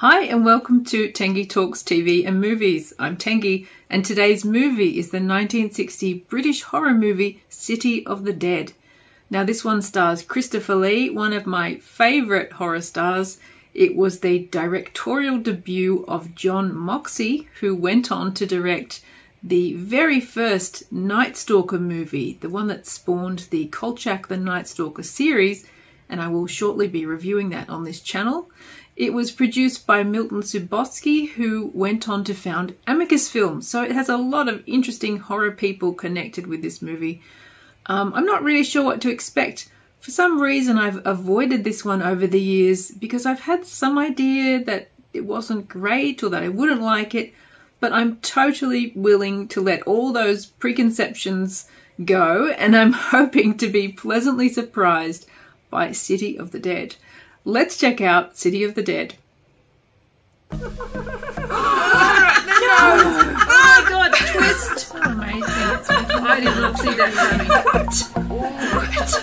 Hi, and welcome to Tengy Talks TV and Movies. I'm Tengy, and today's movie is the 1960 British horror movie City of the Dead. Now, this one stars Christopher Lee, one of my favourite horror stars. It was the directorial debut of John Moxey, who went on to direct the very first Night Stalker movie, the one that spawned the Kolchak the Night Stalker series, and I will shortly be reviewing that on this channel. It was produced by Milton Subotsky, who went on to found Amicus Films, so it has a lot of interesting horror people connected with this movie. Um, I'm not really sure what to expect. For some reason, I've avoided this one over the years because I've had some idea that it wasn't great or that I wouldn't like it, but I'm totally willing to let all those preconceptions go, and I'm hoping to be pleasantly surprised by City of the Dead. Let's check out City of the Dead. Oh my god, twist! Amazing. I did not see that coming. What?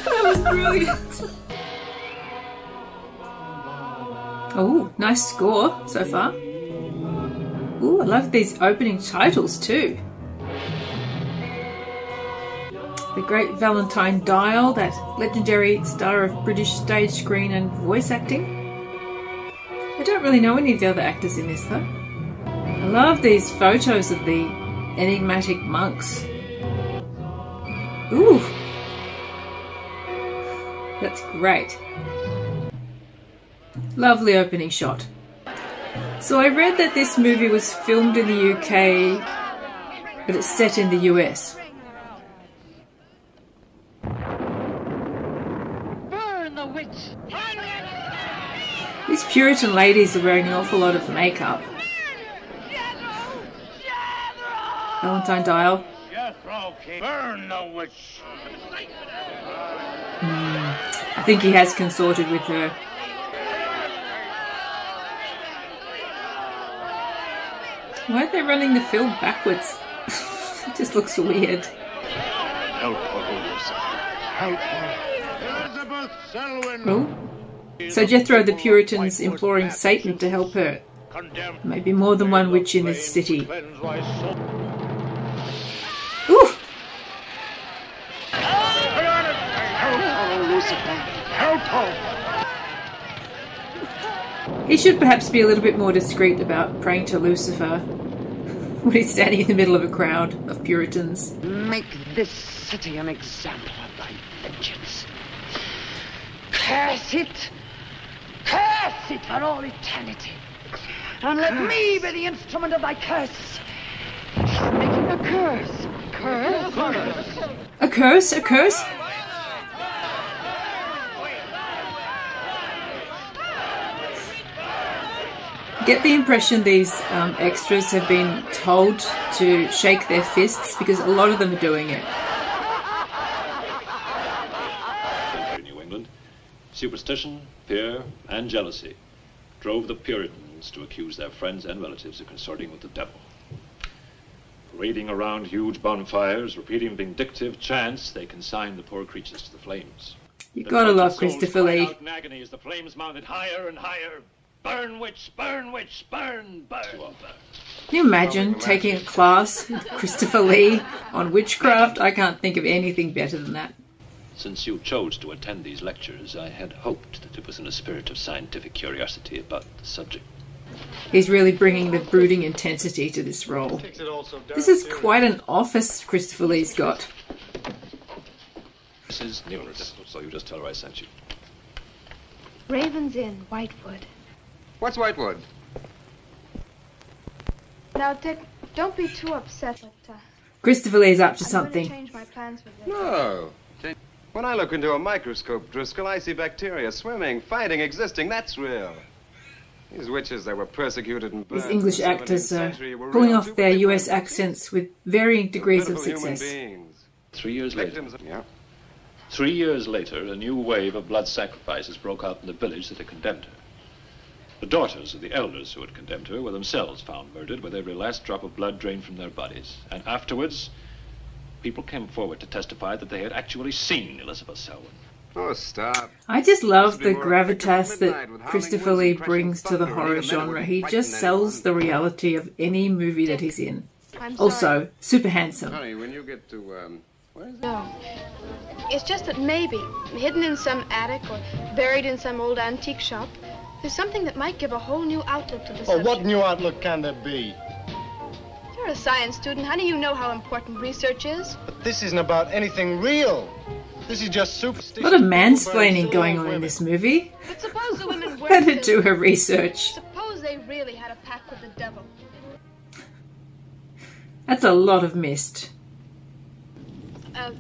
That was brilliant. Oh, nice score so far. Ooh, I love these opening titles too. The great Valentine Dyall, that legendary star of British stage, screen, and voice acting. I don't really know any of the other actors in this though. I love these photos of the enigmatic monks. Ooh, that's great. Lovely opening shot. So I read that this movie was filmed in the UK, but it's set in the US. Burn the witch! These Puritan ladies are wearing an awful lot of makeup. Valentine Dyall. Burn the witch! I think he has consorted with her. Why are they running the film backwards? it just looks weird. Help her, Help her. So Jethro the Puritans imploring Satan to help her. Maybe more than one witch in this city. Her! He should perhaps be a little bit more discreet about praying to Lucifer when he's standing in the middle of a crowd of Puritans. Make this city an example. Curse it! Curse it for all eternity! And let me be the instrument of thy curse. Making a curse. Curse? A curse? A curse? Get the impression these um, extras have been told to shake their fists because a lot of them are doing it. in New England, superstition, fear, and jealousy drove the Puritans to accuse their friends and relatives of consorting with the devil. Raiding around huge bonfires, repeating vindictive chants, they consigned the poor creatures to the flames. You The gotta love Christopher Lee. out in agony as the flames mounted higher and higher. Burn, witch! Burn, witch! Burn, burn, burn. Can you imagine taking a class with Christopher Lee on witchcraft? I can't think of anything better than that. Since you chose to attend these lectures, I had hoped that it was in a spirit of scientific curiosity about the subject. He's really bringing the brooding intensity to this role. This is quite an office Christopher Lee's got. Mrs. Newlands, so you just tell her I sent you. Raven's Inn, Whitewood. What's Whitewood? Now, Dick, don't be too upset, but uh, Christopher Lee's up to I'm going to something. change my plans with this. No. When I look into a microscope, Driscoll, I see bacteria swimming, fighting, existing. That's real. These witches that were persecuted and burned These English the actors uh, are pulling off their US accents with varying degrees of success. Three years later, Yeah. three years later, a new wave of blood sacrifices broke out in the village that had condemned her. The daughters of the elders who had condemned her were themselves found murdered with every last drop of blood drained from their bodies. And afterwards, people came forward to testify that they had actually seen Elizabeth Selwyn. Oh, stop. I just love the gravitas that Christopher Lee brings to the horror and even then it genre. He just sells the reality of any movie that he's in. I'm sorry. Also, super handsome. Honey, when you get to, um, where is it? No. It's just that maybe, hidden in some attic or buried in some old antique shop, there's something that might give a whole new outlook to the Oh, subject. what new outlook can there be? You're a science student, How do You know how important research is. But this isn't about anything real. This is just A superstition. lot of fueled by mansplaining going on in this movie. But suppose the women were Let her to- do her research. Suppose they really had a pact with the devil. That's a lot of mist. Uh,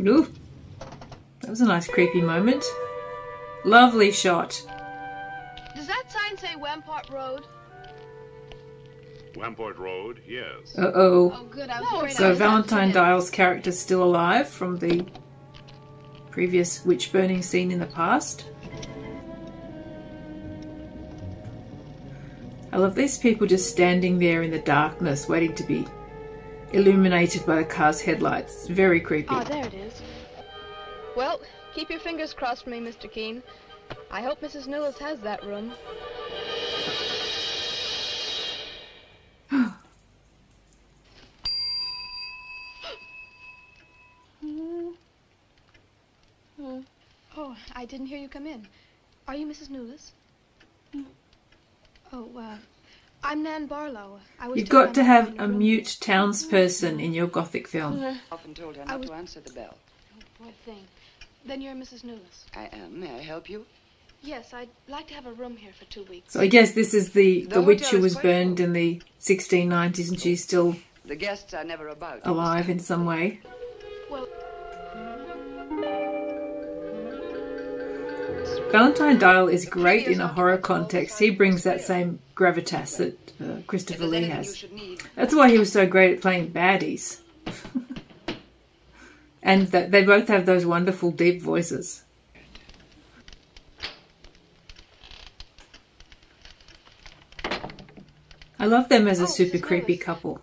Ooh, that was a nice creepy moment. Lovely shot. does that sign say Wampart Road? Wamport Road, yes. Uh oh. Oh, good. I was afraid I So was Valentine out Dyall's character's still alive from the previous witch burning scene in the past. I love these people just standing there in the darkness waiting to be illuminated by the car's headlights. It's very creepy. Oh, there it is. Well, keep your fingers crossed for me, Mr. Keane. I hope Mrs. Newless has that room. Oh, I didn't hear you come in. Are you Mrs. Newless? Oh, uh, I'm Nan Barlow. I was You've got to have a room. mute townsperson in your gothic film. Often told her I not was- to answer the bell. Poor thing. Then you're Mrs. Newless. I am. May I help you? Yes, I'd like to have a room here for two weeks. So I guess this is the, The the witch who was quite burned in the 1690s and she's still The guests are never about. alive in some way. Well, Valentine Dyall is great in a horror context. He brings that same gravitas that uh, Christopher Lee has. That's why he was so great at playing baddies. And that they both have those wonderful deep voices. I love them as a Oh, super creepy Lewis. couple.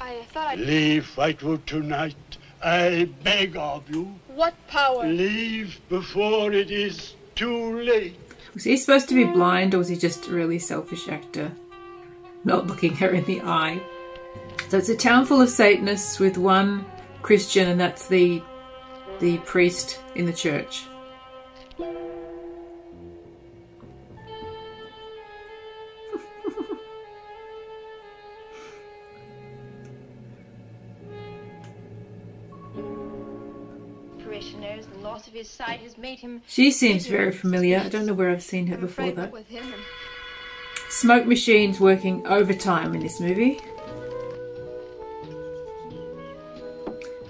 I thought I'd. Leave Whitewood tonight. I beg of you. What power? Leave before it is too late. Was he supposed to be blind or was he just a really selfish actor? Not looking her in the eye. So it's a town full of Satanists with one Christian and that's the the priest in the church. parishioners. The loss of his sight has made him. She seems very familiar. I don't know where I've seen her before though. that with him and Smoke machines working overtime in this movie.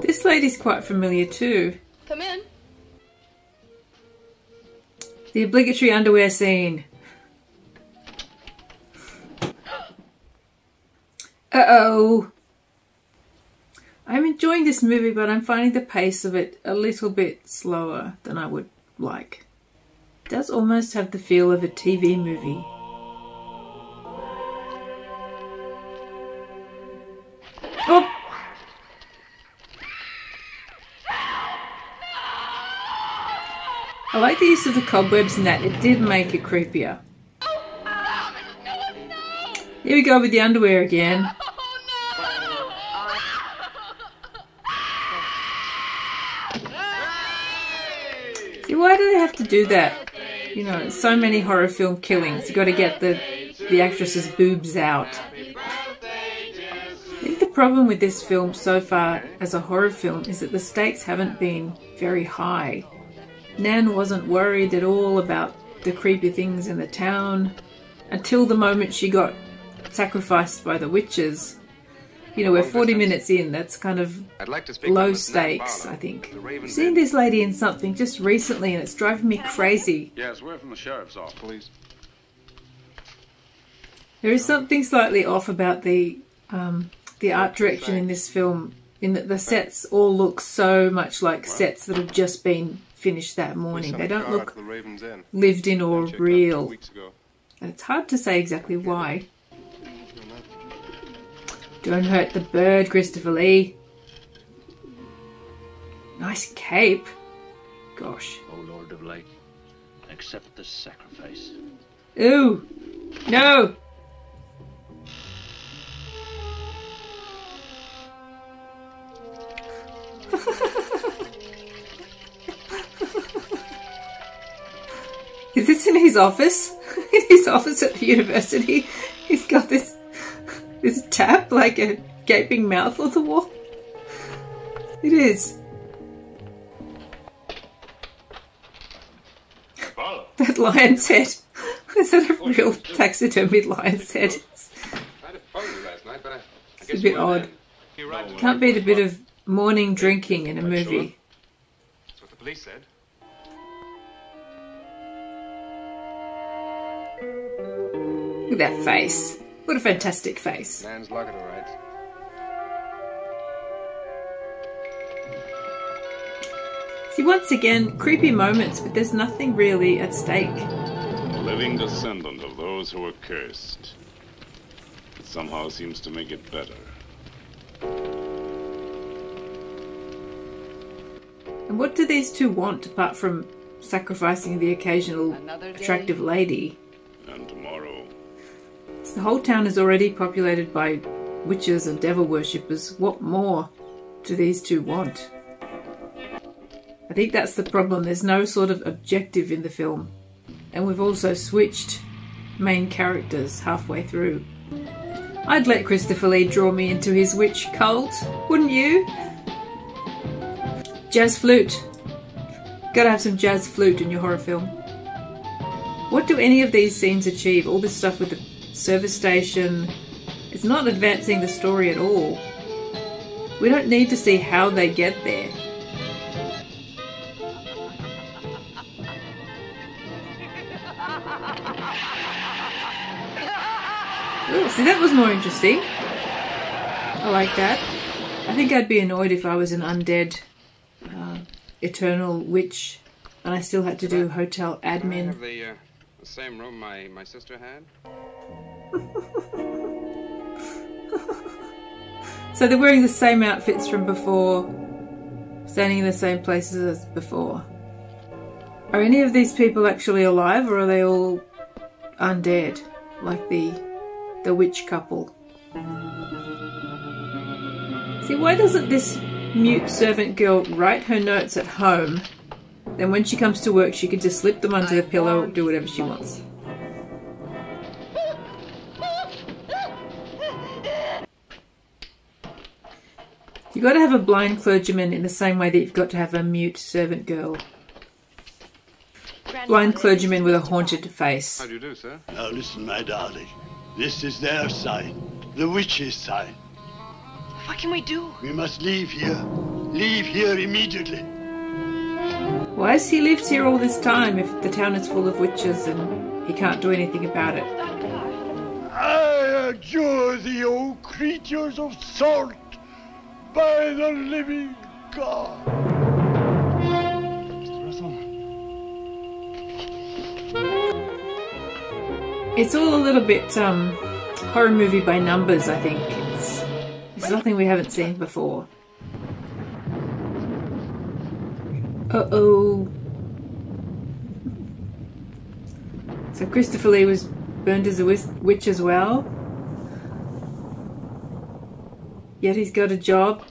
This lady's quite familiar too. come in. The obligatory underwear scene. Uh oh. I'm enjoying this movie, but I'm finding the pace of it a little bit slower than I would like. It does almost have the feel of a TV movie. I like the use of the cobwebs in that. It did make it creepier. Here we go with the underwear again. See, why do they have to do that? You know, so many horror film killings. You got to get the the actress's boobs out. I think the problem with this film so far as a horror film is that the stakes haven't been very high. Nan wasn't worried at all about the creepy things in the town until the moment she got sacrificed by the witches. You know, we're 40 minutes in, that's kind of I'd like to speak low to Miss Nan stakes, Barlow, I think. I've seen this lady in something just recently and it's driving me crazy. Yes, we're from the sheriff's office. Please. There is something slightly off about the um, the art direction in this film, in that the sets all look so much like sets that have just been finished that morning. They don't look the Raven's Inn. lived in or Checked two real. weeks ago. And it's hard to say exactly why. Don't hurt the bird, Christopher Lee. Nice cape. Gosh. O Lord of Light, accept this sacrifice. Ooh. No. Is this in his office? in his office at the university? He's got this this tap like a gaping mouth on the wall. It is. That lion's head. Is that a real taxidermied lion's head? It's, it's a bit odd. Can't beat a bit of morning drinking in a movie. That's what the police said. Look at that face. What a fantastic face. Nan's locket, all right. See, once again, creepy moments, but there's nothing really at stake. A living descendant of those who were cursed. It somehow seems to make it better. And what do these two want apart from sacrificing the occasional attractive lady? The whole town is already populated by witches and devil worshippers. What more do these two want? I think that's the problem. There's no sort of objective in the film. And we've also switched main characters halfway through. I'd let Christopher Lee draw me into his witch cult, wouldn't you? Jazz flute. Gotta have some jazz flute in your horror film. What do any of these scenes achieve? All this stuff with the service station. It's not advancing the story at all. We don't need to see how they get there. Ooh, see, that was more interesting. I like that. I think I'd be annoyed if I was an undead, uh, eternal witch and I still had to do hotel admin. Same room my, my sister had? So they're wearing the same outfits from before, standing in the same places as before. Are any of these people actually alive, or are they all undead, like the the witch couple? See, why doesn't this mute servant girl write her notes at home? Then when she comes to work, she can just slip them under the pillow, do whatever she wants. You've got to have a blind clergyman in the same way that you've got to have a mute servant girl. Blind clergyman with a haunted face. How do you do, sir? Now listen, my darling. This is their sign, the witch's sign. What can we do? We must leave here. Leave here immediately. Why has he lived here all this time if the town is full of witches and he can't do anything about it? I adjure thee, O creatures of salt, by the living God. It's all a little bit um, horror movie by numbers, I think. It's, it's nothing we haven't seen before. Uh oh. So Christopher Lee was burned as a witch as well. Yet he's got a job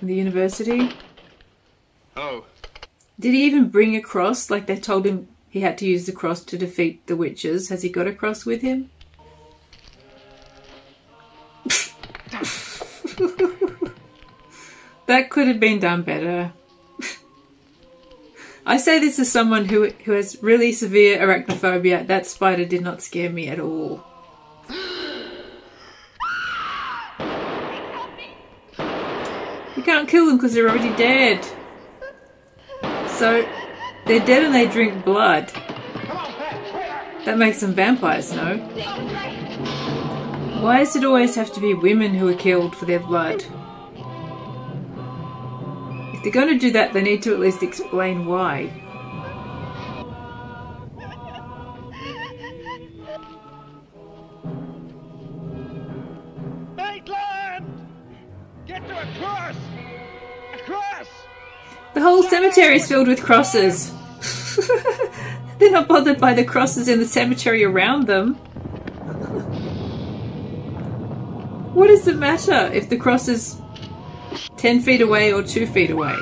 in the university. Oh, Did he even bring a cross? Like they told him he had to use the cross to defeat the witches. Has he got a cross with him? that could have been done better. I say this as someone who who has really severe arachnophobia. That spider did not scare me at all. You can't kill them because they're already dead. So they're dead and they drink blood. That makes them vampires, no? Why does it always have to be women who are killed for their blood? They're going to do that, they need to at least explain why. Get to a cross! A cross! The whole cemetery is filled with crosses. They're not bothered by the crosses in the cemetery around them. What is the matter if the crosses 10 feet away or 2 feet away?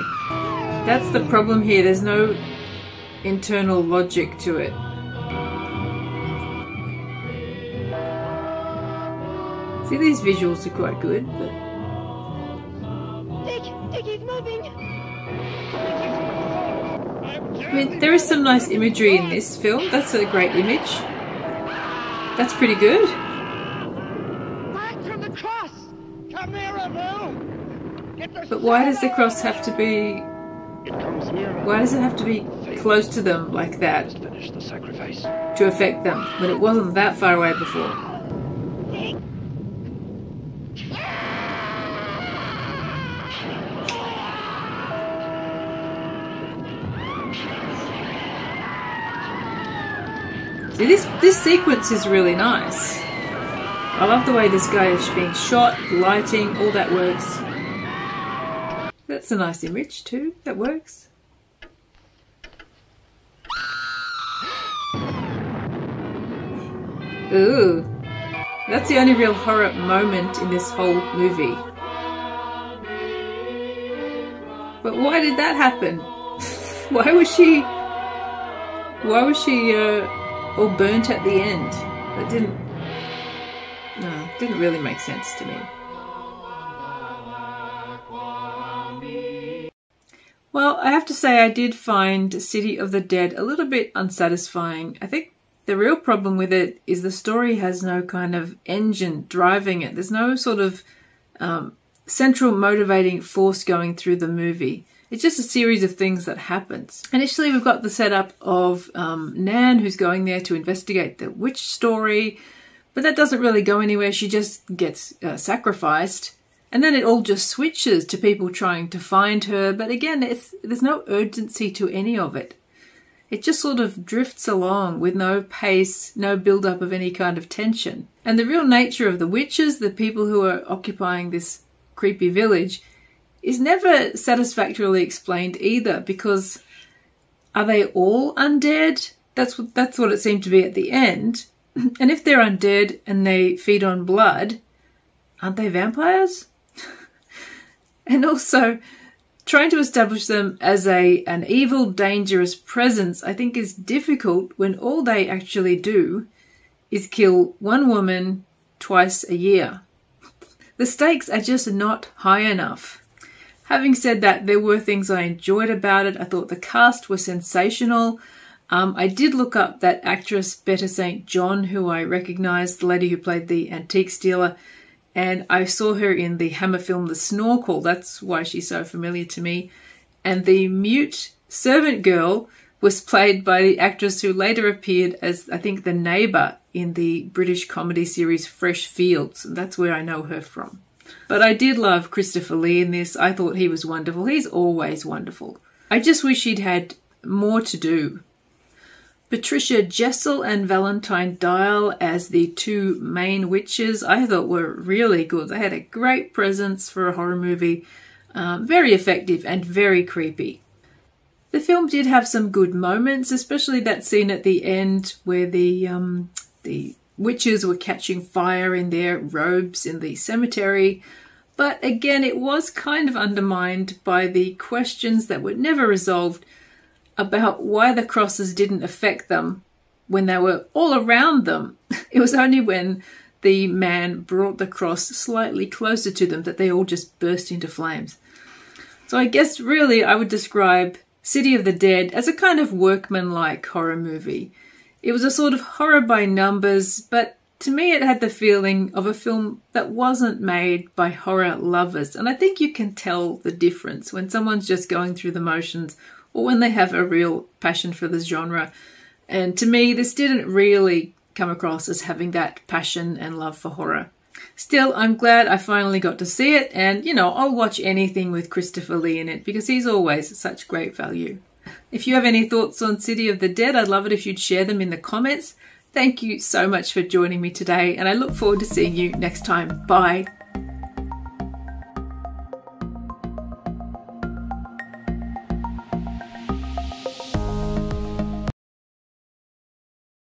That's the problem here. There's no internal logic to it. See, these visuals are quite good, but Dick, Dick, he's moving. I mean, there is some nice imagery in this film. That's a great image. That's pretty good. Back from the cross! Come nearer, Bill! Get the But why does the cross have to be? Why does it have to be close to them like that to affect them when it wasn't that far away before? See, this this sequence is really nice. I love the way this guy is being shot, lighting, all that works. That's a nice image too. That works. Ooh. That's the only real horror moment in this whole movie. But why did that happen? why was she why was she uh, all burnt at the end? That didn't no, didn't really make sense to me. Well, I have to say I did find City of the Dead a little bit unsatisfying. I think the real problem with it is the story has no kind of engine driving it. There's no sort of um, central motivating force going through the movie. It's just a series of things that happens. Initially, we've got the setup of um, Nan, who's going there to investigate the witch story, but that doesn't really go anywhere. She just gets uh, sacrificed. And then it all just switches to people trying to find her, but again, there's no urgency to any of it. It just sort of drifts along with no pace, no build up of any kind of tension. And the real nature of the witches, the people who are occupying this creepy village, is never satisfactorily explained either because are they all undead? That's what that's what it seemed to be at the end. And if they're undead and they feed on blood, aren't they vampires? And also trying to establish them as a an evil dangerous presence I think is difficult when all they actually do is kill one woman twice a year. The stakes are just not high enough. Having said that, there were things I enjoyed about it. I thought the cast was sensational. Um, I did look up that actress Betta St. John, who I recognised, the lady who played the antique stealer, and I saw her in the Hammer film The Snorkel. That's why she's so familiar to me. And the mute servant girl was played by the actress who later appeared as, I think, the neighbour in the British comedy series Fresh Fields. That's where I know her from. But I did love Christopher Lee in this. I thought he was wonderful. He's always wonderful. I just wish he'd had more to do. Patricia Jessel and Valentine Dyall as the two main witches, I thought were really good. They had a great presence for a horror movie, um, very effective and very creepy. The film did have some good moments, especially that scene at the end where the um, the witches were catching fire in their robes in the cemetery. But again, it was kind of undermined by the questions that were never resolved about why the crosses didn't affect them when they were all around them. It was only when the man brought the cross slightly closer to them that they all just burst into flames. So I guess really I would describe City of the Dead as a kind of workman-like horror movie. It was a sort of horror by numbers, but to me it had the feeling of a film that wasn't made by horror lovers. And I think you can tell the difference when someone's just going through the motions or when they have a real passion for this genre. And to me, this didn't really come across as having that passion and love for horror. Still, I'm glad I finally got to see it, and you know, I'll watch anything with Christopher Lee in it because he's always such great value. If you have any thoughts on City of the Dead, I'd love it if you'd share them in the comments. Thank you so much for joining me today, and I look forward to seeing you next time. Bye.